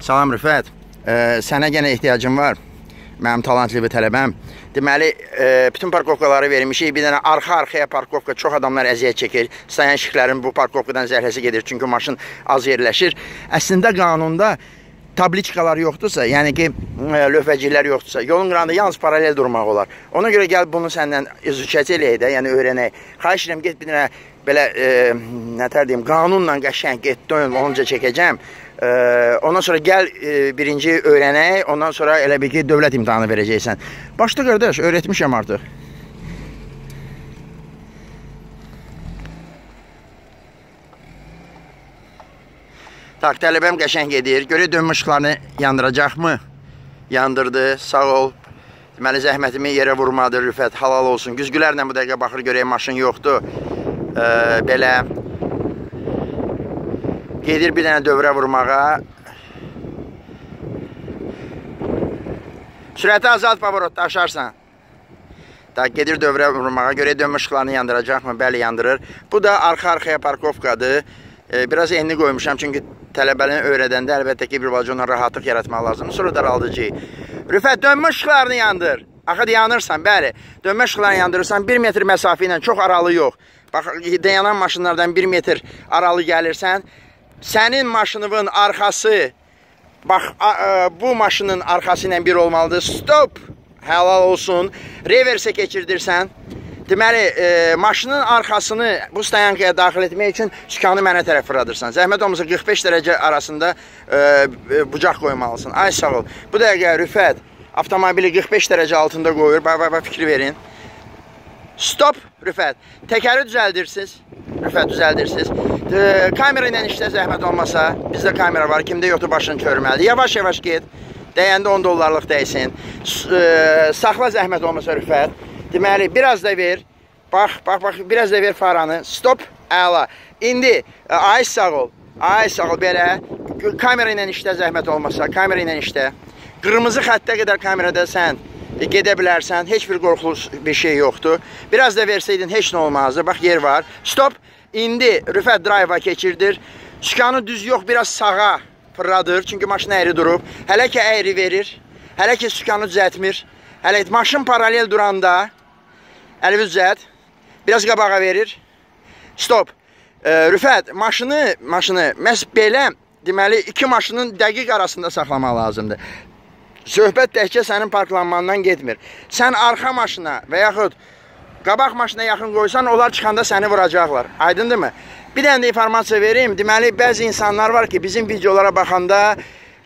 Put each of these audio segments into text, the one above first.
Salam Rüfət. E, sənə yenə ehtiyacım var. Mənim talantlı bir tələbəm. Deməli, e, bütün parkovkaları vermişik. Bir dənə arxa-arxaya parkovka çox adamlar əziyyət çəkir. Sayan şixlərin bu parkovkadan zəhləsi gedir. Çünki maşın az yerləşir. Əslində qanunda tabliçkalar yoxdursa, yəni ki, e, lövhəciklər yoxdursa, yolun qırağında yalnız paralel durmaq olar. Ona görə gəl bunu səndən izuçət eləyək də, yəni öyrənək. Xahiş edirəm, get bir dənə belə, e, nətər deyim, qanunla qəşəng get, dön, onca çəkəcəm. Ondan sonra gəl e, birinci öyrənək, ondan sonra elə bir ki, dövlət imtahanı verəcəksən. Başda qardaş, öyrətmişəm artıq. Tak, tələbəm qəşəng gedir. Görək dönmə işıqlarını yandıracaqmı? Yandırdı, sağ ol. Deməli, zəhmətimi yerə vurmadı, Rüfət, halal olsun. Güzgülərlə bu dəqiqə baxır, görək maşın yoxdur. Ee, belə gedir bir dənə dövrə vurmağa. Sürəti azalt, pavorotda aşarsan. Da gedir dövrə vurmağa, görək dönmə işıqlarını yandıracaqmı? Bəli, yandırır. Bu da arxa-arxaya parkovkadır. Ee, biraz enli qoymuşam, çünki tələbəni öyrədəndə əlbəttə ki, bir balaca ona rahatlıq yaratmaq lazımdır. Sonra daraldıcı. Rüfət, dönmə işıqlarını yandır. Axı dayanırsan, bəli. Dönmə işıqlarını yandırırsan, 1 metr məsafə ilə çox aralı yox. Bax, dayanan maşınlardan 1 metr aralı gəlirsən, sənin maşınının arxası, bax, bu maşının arxası ilə bir olmalıdır. Stop! Həlal olsun. Reversə keçirdirsən. Deməli, e, maşının arxasını bu stayankaya daxil etmək üçün sükanı mənə tərəf fırladırsan. Zəhmət olmasa 45 dərəcə arasında e, e, bucaq qoymalısın. Ay sağ ol. Bu dəqiqə Rüfət avtomobili 45 dərəcə altında qoyur. Bax, bax, bax, fikir verin. Stop, Rüfət. Təkəri düzəldirsiniz. Rüfət düzəldirsiniz. E, kamera ilə işlə zəhmət olmasa, bizdə kamera var. Kimdə yoxdur başını körməlidir. Yavaş-yavaş get. Dəyəndə 10 dollarlıq dəysin. E, saxla zəhmət olmasa Rüfət. Deməli, biraz da ver. Bax, bax, bax, biraz da ver faranı. Stop, əla. İndi, ay sağ ol. Ay sağ ol, belə. Kamera ilə işlə zəhmət olmasa, kamera ilə işlə. Qırmızı xəttə qədər kamerada sən gedə bilərsən. Heç bir qorxulu bir şey yoxdur. Biraz da versəydin heç nə olmazdı. Bax, yer var. Stop. İndi Rüfət drive-a keçirdir. Sükanı düz yox, biraz sağa fırladır. Çünki maşın əyri durub. Hələ ki, əyri verir. Hələ ki, sükanı düzəltmir. Hələ maşın paralel duranda Əlvi düzət. Biraz qabağa verir. Stop. E, Rüfət, maşını, maşını məhz belə deməli iki maşının dəqiq arasında saxlamaq lazımdır. Söhbət təkcə sənin parklanmandan getmir. Sən arxa maşına və yaxud qabaq maşına yaxın qoysan, onlar çıxanda səni vuracaqlar. Aydındırmı? Bir dənə də informasiya verim. Deməli, bəzi insanlar var ki, bizim videolara baxanda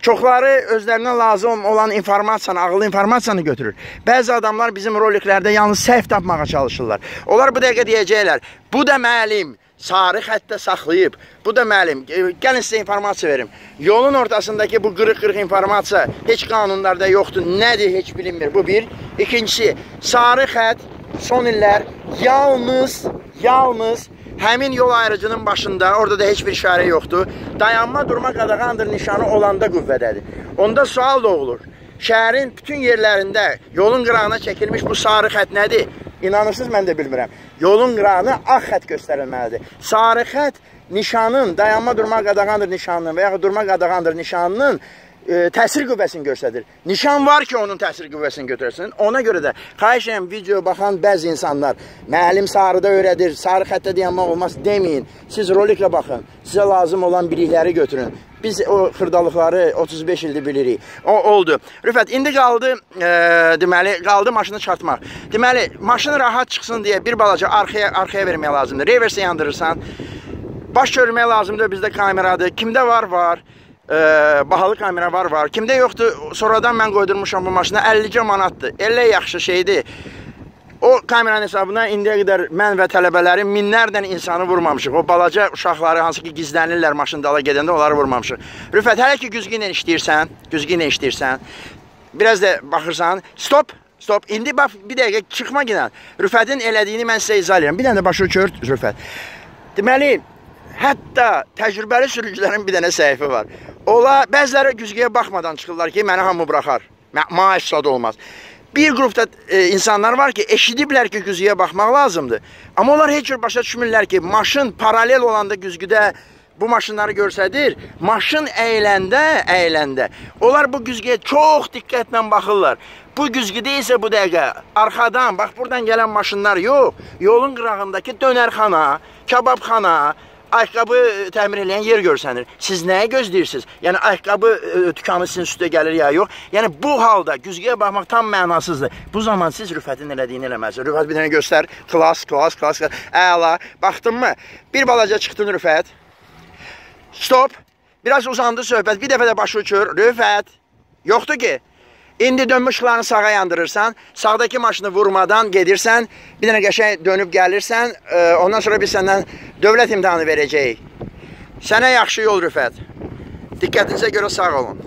Çoxları özlərinə lazım olan informasiyanı, ağıllı informasiyanı götürür. Bəzi adamlar bizim roliklərdə yalnız səhv tapmağa çalışırlar. Onlar bu dəqiqə deyəcəklər, bu da müəllim sarı xəttə saxlayıb. Bu da müəllim, e, gəlin sizə informasiya verim. Yolun ortasındakı bu qırıq-qırıq informasiya heç qanunlarda yoxdur. Nədir, heç bilinmir. Bu bir. İkincisi, sarı xətt son illər yalnız, yalnız Həmin yol ayrıcının başında, orada da heç bir işarə yoxdur. Dayanma, durma qadağandır nişanı olanda qüvvədədir. Onda sual doğulur. Şəhərin bütün yerlərində yolun qırağına çəkilmiş bu sarı xət nədir? İnanırsınız, mən də bilmirəm. Yolun qırağına ağ xət göstərilməlidir. Sarı xət nişanın, dayanma, durma qadağandır nişanının və yaxud durma qadağandır nişanının e, təsir qüvvəsini göstərir. Nişan var ki, onun təsir qüvvəsini götürsün. Ona görə də xahiş edirəm video baxan bəzi insanlar müəllim sarıda öyrədir, sarı xəttə dayanmaq olmaz deməyin. Siz roliklə baxın. Sizə lazım olan bilikləri götürün. Biz o xırdalıqları 35 ildir bilirik. O oldu. Rüfət, indi qaldı, e, deməli, qaldı maşını çartmaq. Deməli, maşın rahat çıxsın deyə bir balaca arxaya arxaya vermək lazımdır. Reversə yandırırsan. Baş görmək lazımdır bizdə kameradır. Kimdə var, var e, bahalı kamera var. Kimdə yoxdur, sonradan mən qoydurmuşam bu maşına 50 manatdır. Elə yaxşı şeydir. O kameranın hesabına indiyə qədər mən və tələbələrim minlərlə insanı vurmamışıq. O balaca uşaqları hansı ki gizlənirlər maşın dala gedəndə onları vurmamışıq. Rüfət, hələ ki güzgü ilə işləyirsən, güzgü ilə işləyirsən, biraz da baxırsan, stop, stop. İndi bax bir dəqiqə çıxma ginən. Rüfətin elədiyini mən sizə izah edirəm. Bir dənə də başı kört Rüfət. Deməli, hətta təcrübəli sürücülərin bir dənə səhifə var. Ola, bəziləri güzgüyə baxmadan çıxırlar ki, məni hamı buraxar. Maaş da olmaz. Bir qrupda e, insanlar var ki, eşidiblər ki, güzgüyə baxmaq lazımdır. Amma onlar heç cür başa düşmürlər ki, maşın paralel olanda güzgüdə bu maşınları görsədir, maşın əyləndə, əyləndə, onlar bu güzgüyə çox diqqətlə baxırlar. Bu güzgüdə isə bu dəqiqə arxadan, bax buradan gələn maşınlar yox, yolun qırağındakı dönərxana, kababxana, ayaqqabı təmir edən yer görsənir. Siz nəyə gözləyirsiniz? Yəni ayaqqabı ə, dükanı sizin üstə gəlir ya yox? Yəni bu halda güzgüyə baxmaq tam mənasızdır. Bu zaman siz Rüfətin elədiyini eləməlisiniz. Rüfət bir dənə göstər. Klas, klas, klas. Əla. Baxdınmı? Bir balaca çıxdın Rüfət. Stop. Biraz uzandı söhbət. Bir dəfə də başı uçur. Rüfət. Yoxdur ki. İndi dönmüş ışıqlarını sağa yandırırsan, sağdakı maşını vurmadan gedirsən, bir dənə qəşəng dönüb gəlirsən, e, ondan sonra biz səndən dövlət imtahanı verəcəyik. Sənə yaxşı yol Rüfət. Diqqətinizə görə sağ olun.